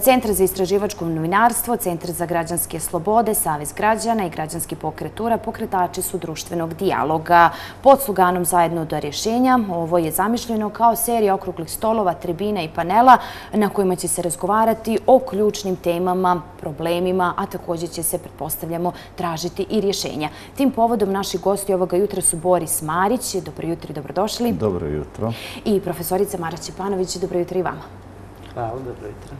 Centar za istraživačko novinarstvo, Centar za građanske slobode, Savez građana i građanski pokretura pokretači su društvenog dijaloga. Pod sluganom zajedno do rješenja ovo je zamišljeno kao serija okruglih stolova, tribina i panela na kojima će se razgovarati o ključnim temama, problemima, a također će se, pretpostavljamo, tražiti i rješenja. Tim povodom naši gosti ovoga jutra su Boris Marić. Dobro jutro i dobrodošli. Dobro jutro. I profesorica Mara Čepanović. Dobro jutro i vama. Hvala, dobro jutro.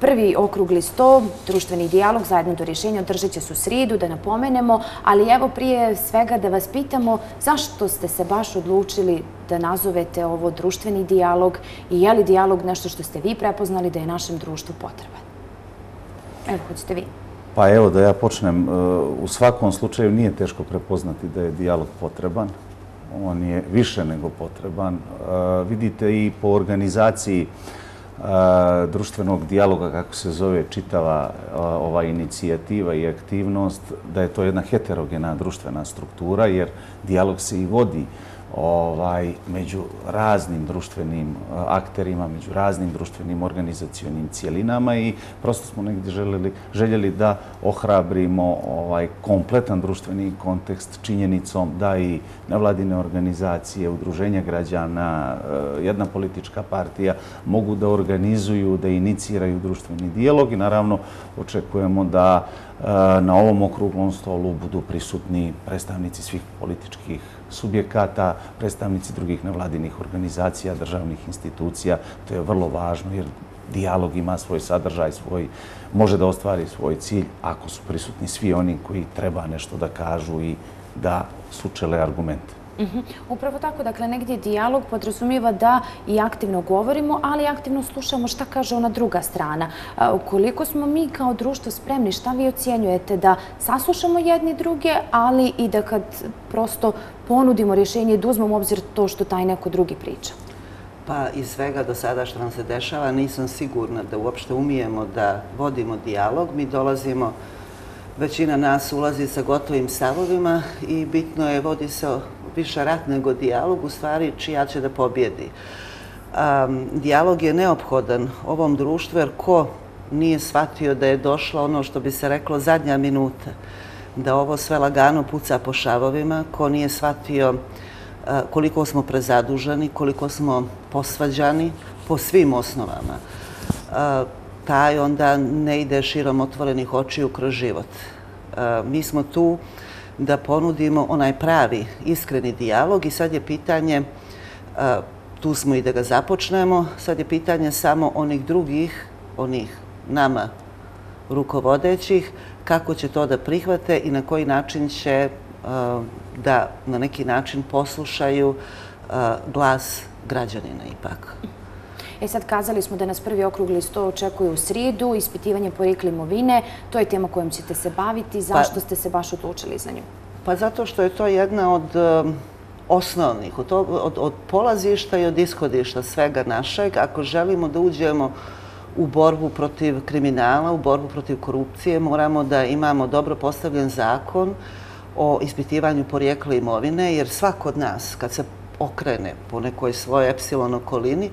Prvi okrugli sto, društveni dijalog, zajedno do rješenja, održat će su sridu, da napomenemo, ali evo prije svega da vas pitamo zašto ste se baš odlučili da nazovete ovo društveni dijalog i je li dijalog nešto što ste vi prepoznali da je našem društvu potreban? Evo, hoćete vi. Pa evo da ja počnem. E, u svakom slučaju nije teško prepoznati da je dijalog potreban. On je više nego potreban. E, vidite i po organizaciji društvenog dijaloga, kako se zove čitava ova inicijativa i aktivnost, da je to jedna heterogena društvena struktura, jer dijalog se i vodi ovaj, među raznim društvenim eh, akterima, među raznim društvenim organizacijonim cijelinama i prosto smo negdje željeli, željeli da ohrabrimo ovaj, kompletan društveni kontekst činjenicom da i nevladine organizacije, udruženja građana, eh, jedna politička partija mogu da organizuju, da iniciraju društveni dijalog i naravno očekujemo da E, na ovom okruglom stolu budu prisutni predstavnici svih političkih subjekata, predstavnici drugih nevladinih organizacija, državnih institucija. To je vrlo važno jer dijalog ima svoj sadržaj, svoj, može da ostvari svoj cilj ako su prisutni svi oni koji treba nešto da kažu i da sučele argumente. Mhm. Upravo tako, dakle, negdje dijalog podrazumiva da i aktivno govorimo, ali aktivno slušamo šta kaže ona druga strana. Koliko smo mi kao društvo spremni, šta vi ocjenjujete da saslušamo jedni druge, ali i da kad prosto ponudimo rješenje i da uzmemo obzir to što taj neko drugi priča? Pa iz svega do sada što nam se dešava nisam sigurna da uopšte umijemo da vodimo dijalog. Mi dolazimo većina nas ulazi sa gotovim stavovima i bitno je, vodi se više rat nego dijalog, u stvari čija će da pobjedi. Um, dijalog je neophodan ovom društvu jer ko nije shvatio da je došla ono što bi se reklo zadnja minuta, da ovo sve lagano puca po šavovima, ko nije shvatio uh, koliko smo prezaduženi, koliko smo posvađani po svim osnovama. Uh, taj onda ne ide širom otvorenih očiju kroz život. Mi smo tu da ponudimo onaj pravi, iskreni dijalog i sad je pitanje, e, tu smo i da ga započnemo, sad je pitanje samo onih drugih, onih nama rukovodećih, kako će to da prihvate i na koji način će e, da na neki način poslušaju e, glas građanina ipak. E sad, kazali smo da nas prvi okrugli sto očekuje u srijedu, ispitivanje porekla imovine. To je tema kojom ćete se baviti. Pa- Zašto ste se baš odlučili za nju? Pa zato što je to jedna od um, osnovnih, od, od, od polazišta i od ishodišta svega našeg. Ako želimo da uđemo u borbu protiv kriminala, u borbu protiv korupcije, moramo da imamo dobro postavljen zakon o ispitivanju porijekla imovine, jer svak od nas, kad se okrene po nekoj svojoj epsilon okolini,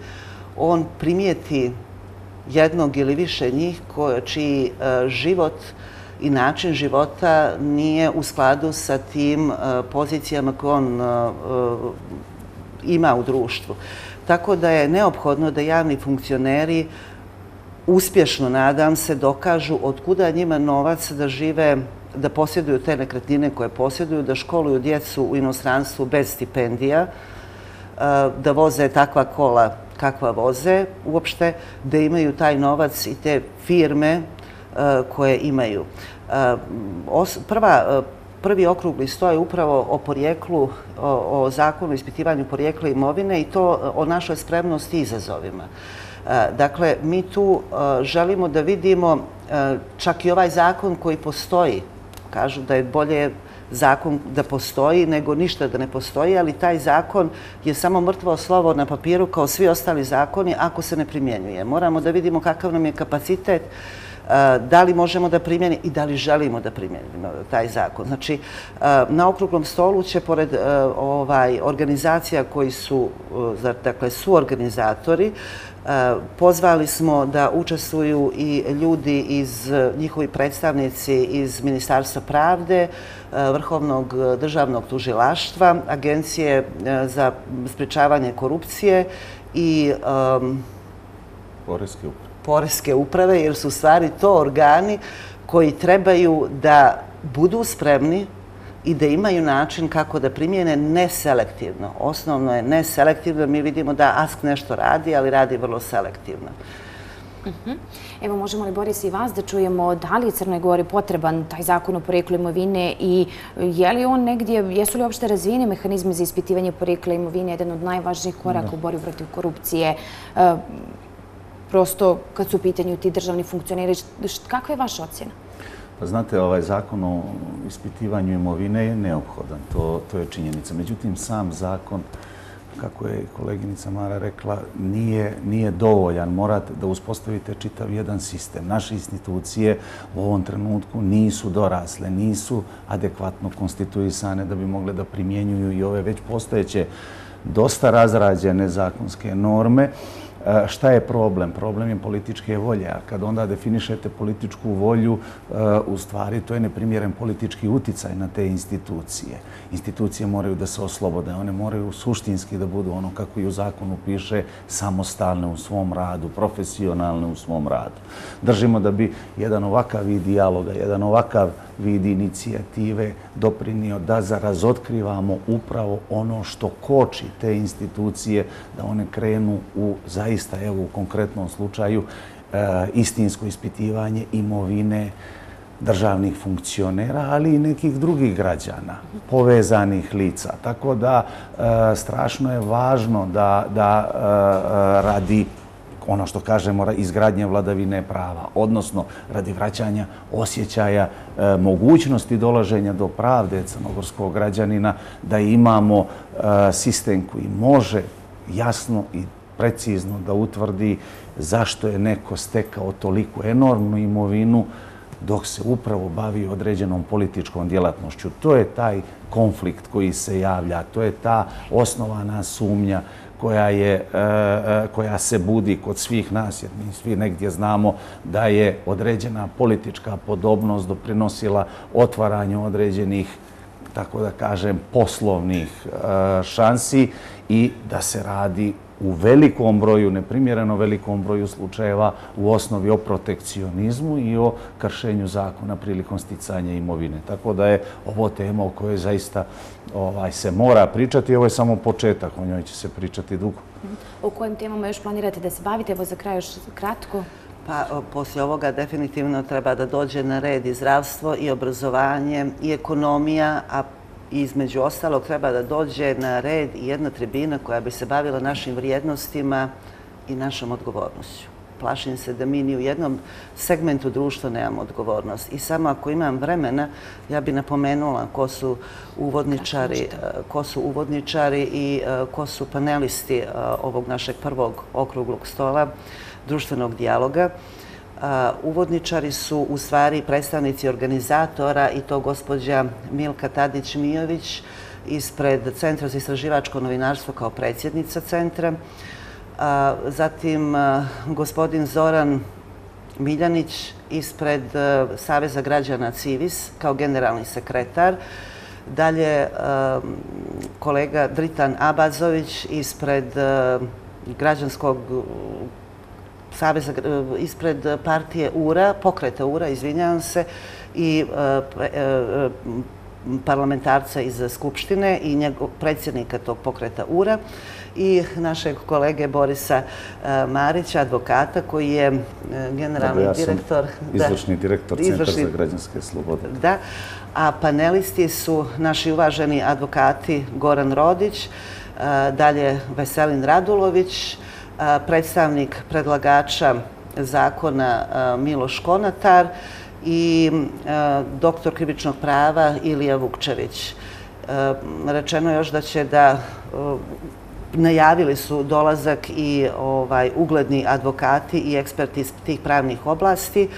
on primijeti jednog ili više njih čiji e, život i način života nije u skladu sa tim e, pozicijama koje on e, e, ima u društvu. Tako da je neophodno da javni funkcioneri uspješno, nadam se, dokažu od kuda njima novac da žive, da posjeduju te nekretnine koje posjeduju, da školuju djecu u inostranstvu bez stipendija, e, da voze takva kola kakva voze uopšte, da imaju taj novac i te firme e, koje imaju. E, prva, e, prvi okrugli stoje upravo o porijeklu, o zakonu o ispitivanju porijekla imovine i to o našoj spremnosti i izazovima. Dakle, mi tu želimo da vidimo čak i ovaj zakon koji postoji, kažu da je bolje zakon da postoji, nego ništa da ne postoji, ali taj zakon je samo mrtvo slovo na papiru kao svi ostali zakoni ako se ne primjenjuje. Moramo da vidimo kakav nam je kapacitet, da li možemo da primjenimo i da li želimo da primjenimo taj zakon. Znači, na okruglom stolu će, pored ovaj, organizacija koji su, dakle, su organizatori, Pozvali smo da učestvuju i ljudi iz njihovi predstavnici iz Ministarstva pravde, Vrhovnog državnog tužilaštva, Agencije za spričavanje korupcije i Poreske uprave, jer su stvari to organi koji trebaju da budu spremni i da imaju način kako da primijene neselektivno. Osnovno je neselektivno. Mi vidimo da ASK nešto radi, ali radi vrlo selektivno. Mhm. Evo, možemo li, Boris, i vas da čujemo da li je Crnoj Gori potreban taj zakon o poreklu imovine i je li on negdje, jesu li uopšte razvijeni mehanizmi za ispitivanje porekla imovine, jedan od najvažnijih koraka u borju protiv korupcije? E, prosto, kad su u pitanju ti državni funkcioneri, kakva je vaša ocjena? Pa znate, ovaj zakon o ispitivanju imovine je neophodan, to, to je činjenica. Međutim, sam zakon, kako je koleginica Mara rekla, nije, nije dovoljan. Morate da uspostavite čitav jedan sistem. Naše institucije u ovom trenutku nisu dorasle, nisu adekvatno konstituisane da bi mogle da primjenjuju i ove već postojeće dosta razrađene zakonske norme. E, šta je problem? Problem je političke volje. A kad onda definišete političku volju, e, u stvari to je neprimjeren politički uticaj na te institucije. Institucije moraju da se oslobode. One moraju suštinski da budu ono kako i u zakonu piše, samostalne u svom radu, profesionalne u svom radu. Držimo da bi jedan ovakav vid dijaloga, jedan ovakav vid inicijative doprinio da razotkrivamo upravo ono što koči te institucije da one krenu u zaista, evo u konkretnom slučaju, e, istinsko ispitivanje imovine državnih funkcionera, ali i nekih drugih građana, povezanih lica. Tako da e, strašno je važno da, da e, e radi ono što kažemo izgradnje vladavine prava, odnosno radi vraćanja osjećaja e, mogućnosti dolaženja do pravde crnogorskog građanina, da imamo e, sistem koji može jasno i precizno da utvrdi zašto je neko stekao toliko enormnu imovinu dok se upravo bavi određenom političkom djelatnošću. To je taj konflikt koji se javlja, to je ta osnovana sumnja koja, je, e, e, koja se budi kod svih nas, jer mi svi negdje znamo da je određena politička podobnost doprinosila otvaranju određenih tako da kažem, poslovnih e, šansi i da se radi u velikom broju, neprimjereno velikom broju slučajeva u osnovi o protekcionizmu i o kršenju zakona prilikom sticanja imovine. Tako da je ovo tema o kojoj zaista ovaj, se mora pričati. Ovo je samo početak, o njoj će se pričati dugo. O kojim temama još planirate da se bavite? Evo za kraj još kratko. Pa, poslije ovoga definitivno treba da dođe na red i zdravstvo i obrazovanje i ekonomija, a između ostalog treba da dođe na red i jedna tribina koja bi se bavila našim vrijednostima i našom odgovornošću. Plašim se da mi ni u jednom segmentu društva nemamo odgovornost. I samo ako imam vremena, ja bi napomenula ko su uvodničari, ko su uvodničari i e, ko su panelisti e, ovog našeg prvog okruglog stola društvenog dijaloga. Uh, uvodničari su u stvari predstavnici organizatora i to gospođa Milka Tadić-Mijović ispred Centra za istraživačko novinarstvo kao predsjednica centra. Uh, zatim uh, gospodin Zoran Miljanić ispred Saveza građana Civis kao generalni sekretar. Dalje um, kolega Dritan Abazović ispred građanskog Saveza e, ispred partije URA, pokreta URA, izvinjavam se, i e, e, parlamentarca iz Skupštine i predsjednika tog pokreta URA i našeg kolege Borisa Marića, advokata, koji je generalni direktor... Izvršni direktor Centra za građanske slobode. Da, a panelisti su naši uvaženi advokati Goran Rodić, dalje Veselin Radulović, predstavnik predlagača zakona Miloš Konatar i doktor krivičnog prava Ilija Vukčević. Rečeno je još da će da najavili su dolazak i ovaj, ugledni advokati i eksperti iz tih pravnih oblasti.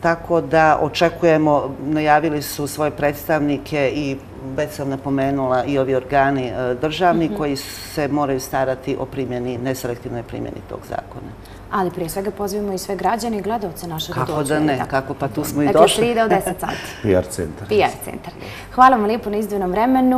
Tako da očekujemo, najavili su svoje predstavnike i već sam napomenula i ovi organi državni mhm. koji se moraju starati o primjeni, neselektivnoj primjeni tog zakona. Ali prije svega pozivimo i sve građane i gledalce naše dođe. Kako da ne, kako pa tu smo i došli. Dakle, 3 do 10 sati. PR centar. PR centar. Hvala vam lijepo na izdvojnom vremenu.